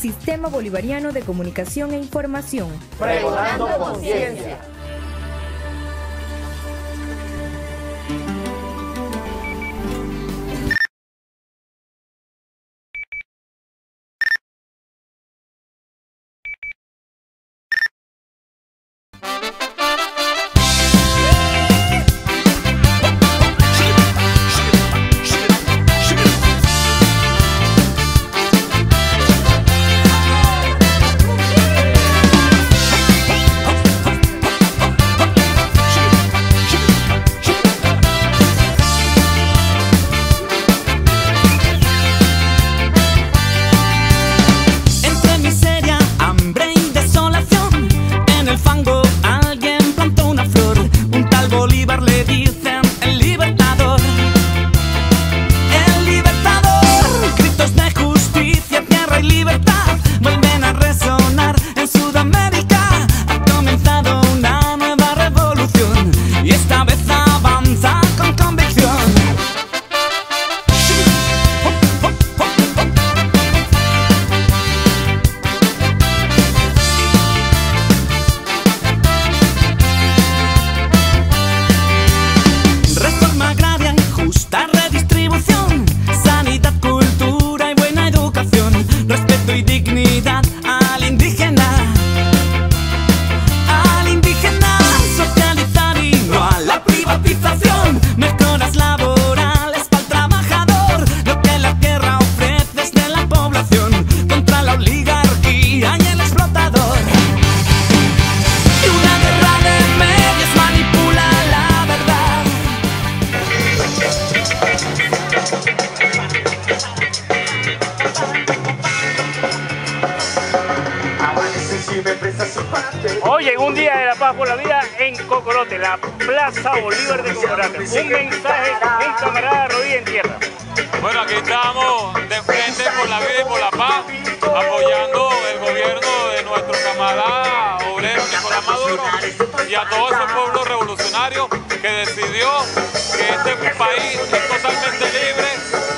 Sistema Bolivariano de Comunicación e Información. Conciencia. Por la Vida en Cocorote, la Plaza Bolívar de Cocorote. Un mensaje en camarada Rodríguez en tierra. Bueno, aquí estamos de frente por la vida y por la paz, apoyando el gobierno de nuestro camarada obrero Nicolás Maduro y a todo ese pueblo revolucionario que decidió que este país es totalmente libre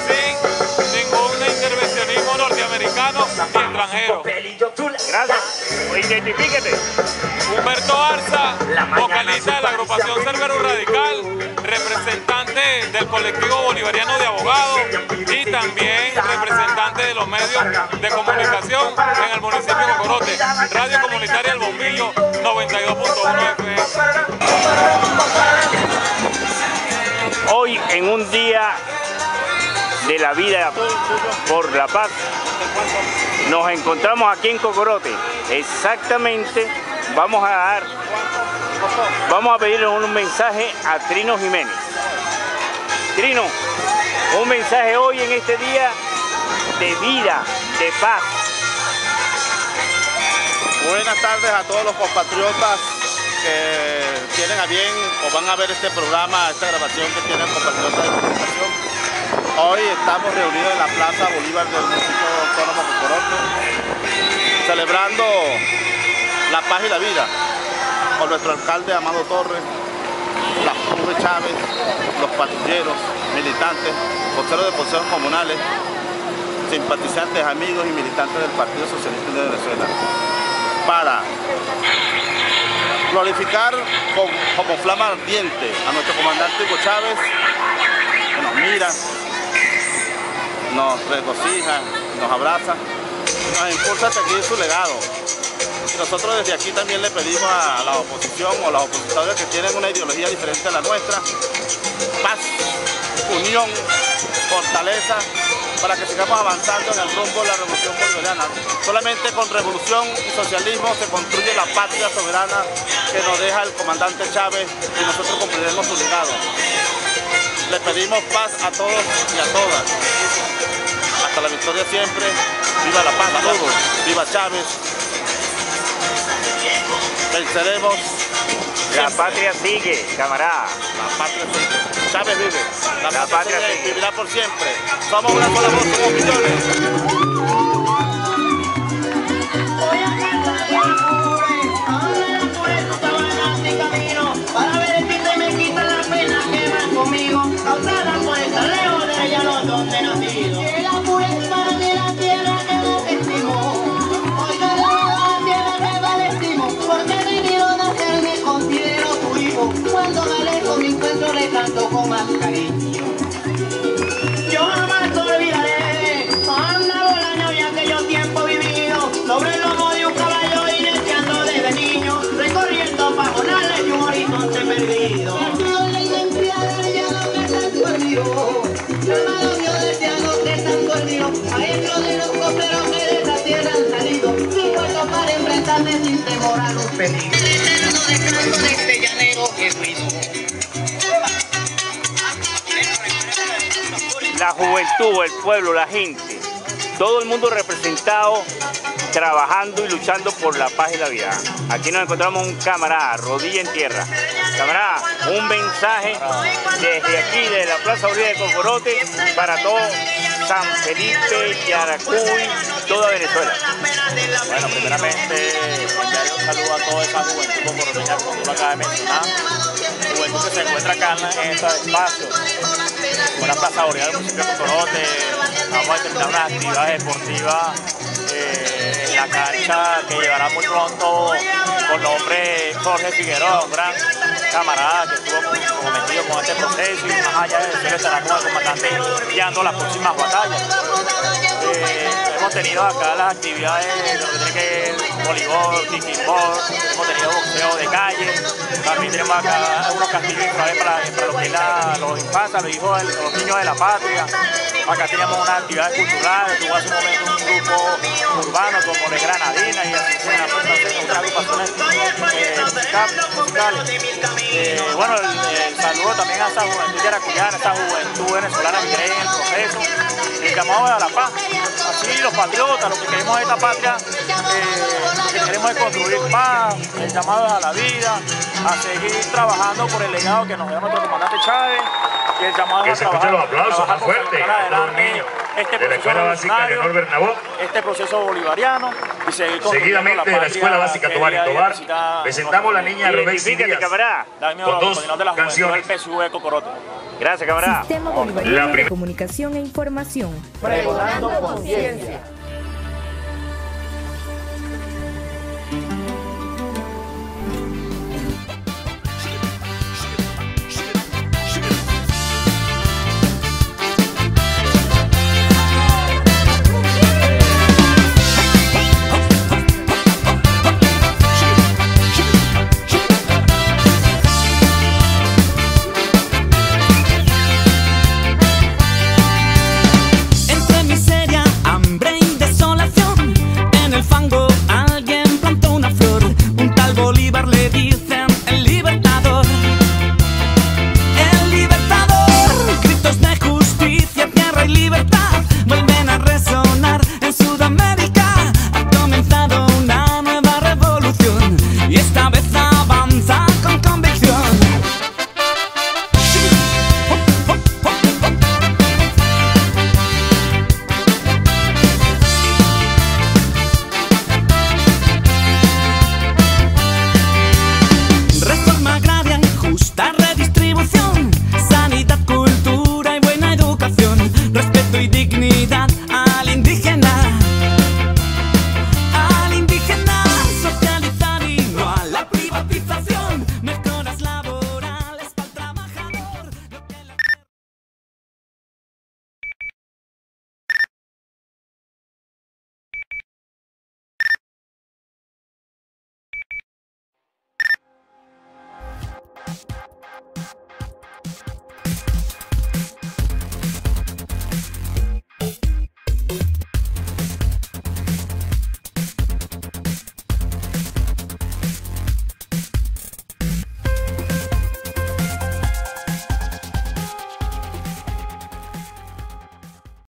sin ningún intervencionismo norteamericano ni extranjero. Gracias. Pues identifíquete. Humberto Arza, vocalista de la agrupación Cerbero Radical, representante del colectivo bolivariano de abogados y también representante de los medios de comunicación en el municipio de Cocorote. Radio Comunitaria El Bombillo 92.1 Hoy en un día encontramos aquí en Cocorote. Exactamente, vamos a dar, vamos a pedirle un mensaje a Trino Jiménez. Trino, un mensaje hoy en este día de vida, de paz. Buenas tardes a todos los compatriotas que tienen a bien o van a ver este programa, esta grabación que tienen compatriotas de estamos reunidos en la Plaza Bolívar del municipio autónomo de Corote, celebrando la paz y la vida con nuestro alcalde Amado Torres, las Cruz Chávez, los patrulleros, militantes, voceros de consejos comunales, simpatizantes, amigos y militantes del Partido Socialista de Venezuela, para glorificar como flama ardiente a nuestro comandante Hugo Chávez, que nos mira, nos regocija, nos abraza, nos impulsa a seguir su legado. Nosotros desde aquí también le pedimos a la oposición o a los opositores que tienen una ideología diferente a la nuestra, paz, unión, fortaleza, para que sigamos avanzando en el rumbo de la revolución bolivariana. Solamente con revolución y socialismo se construye la patria soberana que nos deja el comandante Chávez y nosotros cumpliremos su legado. Le pedimos paz a todos y a todas. Hasta la victoria siempre. Viva la paz a todos. Viva Chávez. Venceremos. La patria sigue, camarada. La patria sigue. Chávez vive. La, patria, sigue. vivirá por siempre. Somos una sola voz, somos millones. moment La juventud, el pueblo, la gente, todo el mundo representado trabajando y luchando por la paz y la vida. Aquí nos encontramos un camarada, rodilla en tierra. Camarada, un mensaje desde aquí, de la Plaza Bolívar de Cocorote, para todo San Felipe, Yaracuy, toda Venezuela. Bueno, primeramente un saludo a toda esa juventud cocoroteña, como tú lo acabas de mencionar. Juventud que se encuentra acá en estos espacios, como la Plaza Bolívar del municipio de Cocorote. Vamos a terminar unas actividades deportivas eh, en la cancha que llevará muy pronto por nombre Jorge Figueroa, camarada que estuvo comprometido con este proceso y más allá de eso estará como el comandante guiando las próximas batallas. Eh, hemos tenido acá las actividades de lo que tiene que ver voleibol, kickball, hemos tenido boxeo de calle, también tenemos acá unos castillos para, para lo que los infantes, los hijos, los niños de la patria. Acá teníamos una actividad cultural, tuvo hace un momento un grupo urbano como de Granadina musicales. Eh, bueno, el, el, saludo también a esa juventud yaracuyana, esa juventud venezolana que cree en el proceso, el llamado a la paz. Así los patriotas, lo que queremos de esta patria, eh, que queremos es construir paz, el llamado a la vida, a seguir trabajando por el legado que nos dio nuestro comandante Chávez, y el llamado Que a se trabajar, los aplausos más a niños este de la proceso Escuela Básica revolucionario, Leonor Bernabó. este proceso bolivariano y seguir Seguidamente de la Escuela Básica Tobar a y Tobar, presentamos la niña Identifícate, Díaz camarada. Con la dos de la canciones. de. Gracias, camarada. Sistema La Bolivariano de Comunicación e Información. Pregonando conciencia.